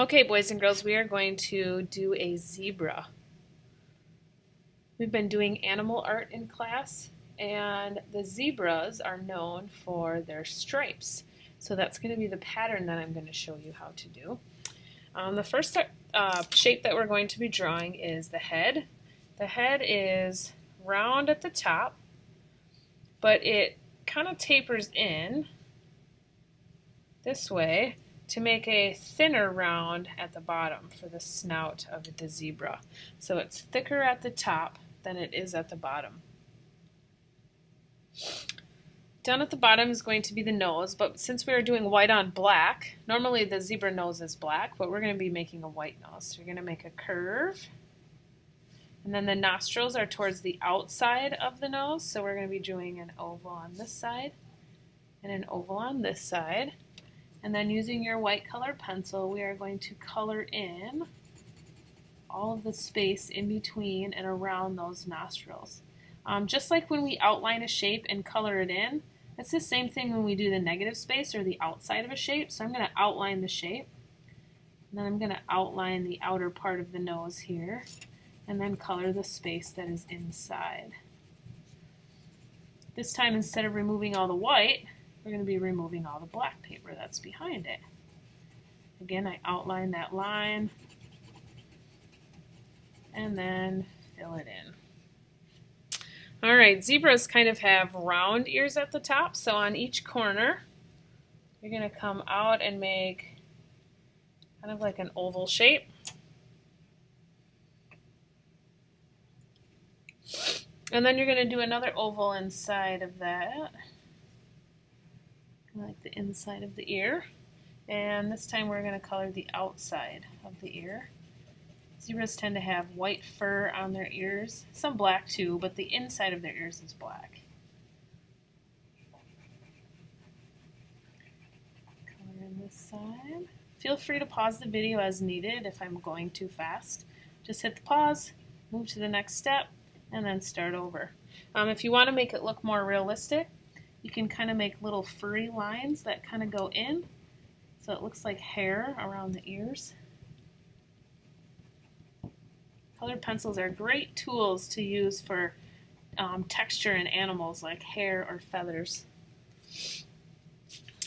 Okay, boys and girls, we are going to do a zebra. We've been doing animal art in class, and the zebras are known for their stripes. So that's going to be the pattern that I'm going to show you how to do. Um, the first uh, shape that we're going to be drawing is the head. The head is round at the top, but it kind of tapers in this way to make a thinner round at the bottom for the snout of the zebra. So it's thicker at the top than it is at the bottom. Down at the bottom is going to be the nose, but since we are doing white on black, normally the zebra nose is black, but we're going to be making a white nose. So you're going to make a curve, and then the nostrils are towards the outside of the nose, so we're going to be doing an oval on this side and an oval on this side. And then using your white color pencil, we are going to color in all of the space in between and around those nostrils. Um, just like when we outline a shape and color it in, it's the same thing when we do the negative space or the outside of a shape. So I'm going to outline the shape. And then I'm going to outline the outer part of the nose here. And then color the space that is inside. This time, instead of removing all the white, we're going to be removing all the black paper that's behind it. Again, I outline that line and then fill it in. All right, zebras kind of have round ears at the top, so on each corner, you're going to come out and make kind of like an oval shape. And then you're going to do another oval inside of that like the inside of the ear. And this time we're going to color the outside of the ear. Zebras tend to have white fur on their ears, some black too, but the inside of their ears is black. Color in this side. Feel free to pause the video as needed if I'm going too fast. Just hit the pause, move to the next step, and then start over. Um, if you want to make it look more realistic, you can kind of make little furry lines that kind of go in so it looks like hair around the ears. Colored pencils are great tools to use for um, texture in animals like hair or feathers.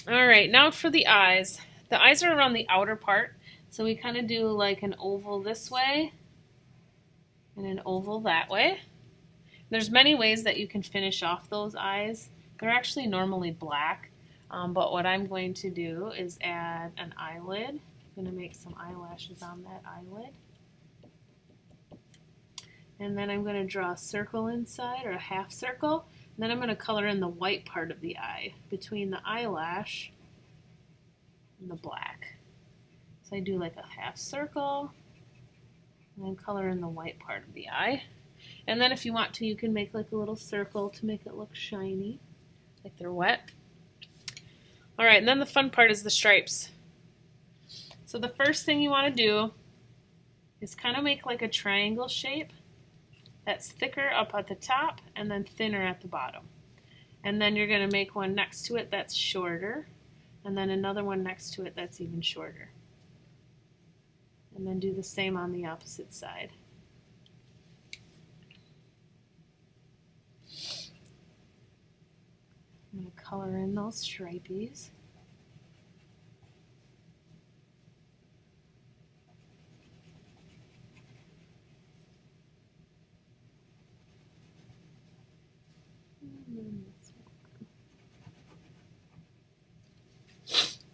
Alright, now for the eyes. The eyes are around the outer part, so we kind of do like an oval this way and an oval that way. There's many ways that you can finish off those eyes. They're actually normally black, um, but what I'm going to do is add an eyelid. I'm going to make some eyelashes on that eyelid. And then I'm going to draw a circle inside, or a half circle. And then I'm going to color in the white part of the eye, between the eyelash and the black. So I do like a half circle, and then color in the white part of the eye. And then if you want to, you can make like a little circle to make it look shiny like they're wet. All right, and then the fun part is the stripes. So the first thing you want to do is kind of make like a triangle shape that's thicker up at the top and then thinner at the bottom. And then you're going to make one next to it that's shorter and then another one next to it that's even shorter. And then do the same on the opposite side. I'm going to color in those stripies.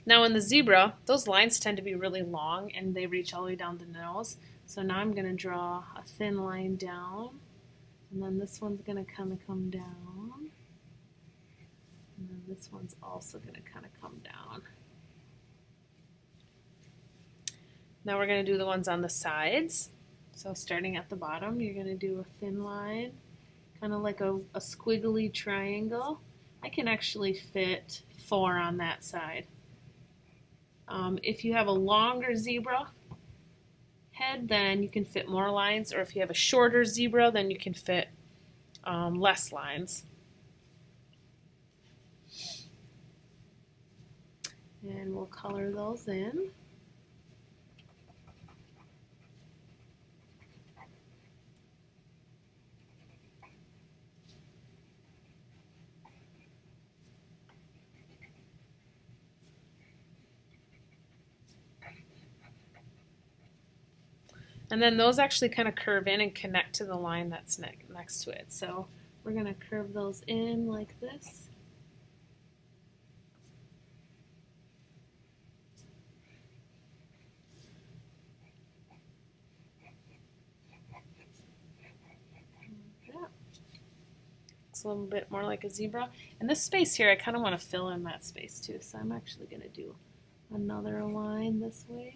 Now in the zebra, those lines tend to be really long and they reach all the way down the nose. So now I'm going to draw a thin line down and then this one's going to kind of come down. And then this one's also going to kind of come down. Now we're going to do the ones on the sides. So starting at the bottom, you're going to do a thin line, kind of like a, a squiggly triangle. I can actually fit four on that side. Um, if you have a longer zebra head, then you can fit more lines, or if you have a shorter zebra, then you can fit um, less lines. and we'll color those in. And then those actually kind of curve in and connect to the line that's ne next to it. So we're going to curve those in like this. Looks a little bit more like a zebra. And this space here, I kind of want to fill in that space too. So I'm actually going to do another line this way.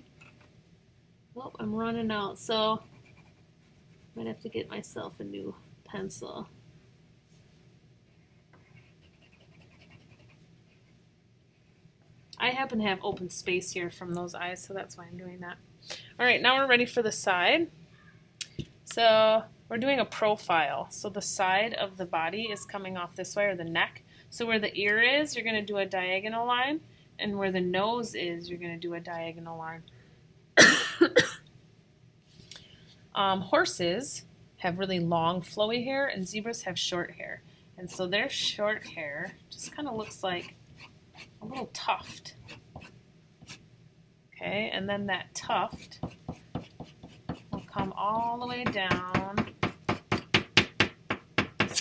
Oh, I'm running out, so I might have to get myself a new pencil. I happen to have open space here from those eyes, so that's why I'm doing that. All right, now we're ready for the side. So we're doing a profile. So the side of the body is coming off this way, or the neck. So where the ear is, you're going to do a diagonal line, and where the nose is, you're going to do a diagonal line. um, horses have really long, flowy hair, and zebras have short hair. And so their short hair just kind of looks like a little tuft. Okay, and then that tuft will come all the way down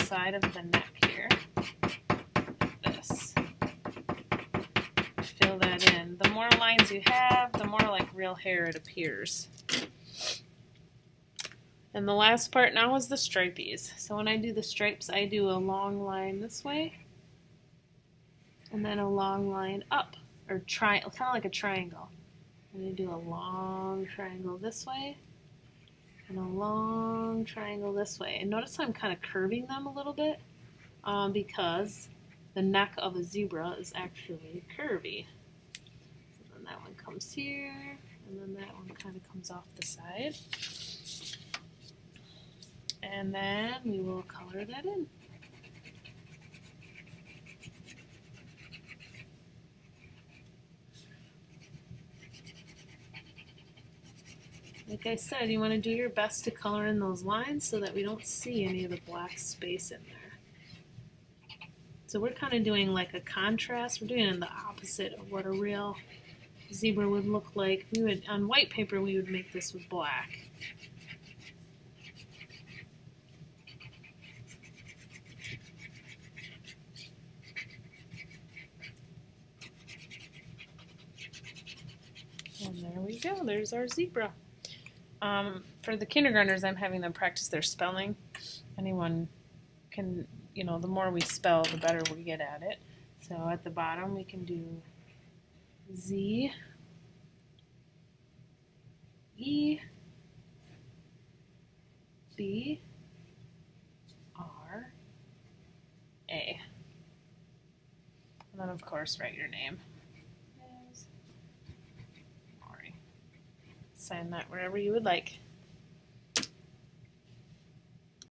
side of the neck here. this. Fill that in. The more lines you have, the more like real hair it appears. And the last part now is the stripies. So when I do the stripes, I do a long line this way and then a long line up, or tri kind of like a triangle. And you do a long triangle this way, and a long triangle this way. And notice I'm kind of curving them a little bit, um, because the neck of a zebra is actually curvy. So then that one comes here, and then that one kind of comes off the side. And then we will color that in. Like I said, you want to do your best to color in those lines so that we don't see any of the black space in there. So we're kind of doing like a contrast. We're doing the opposite of what a real zebra would look like. We would on white paper we would make this with black. And there we go. There's our zebra. Um, for the kindergartners, I'm having them practice their spelling. Anyone can, you know, the more we spell, the better we get at it. So at the bottom, we can do Z, E, B, R, A. And then, of course, write your name. Sign that wherever you would like.